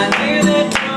I knew that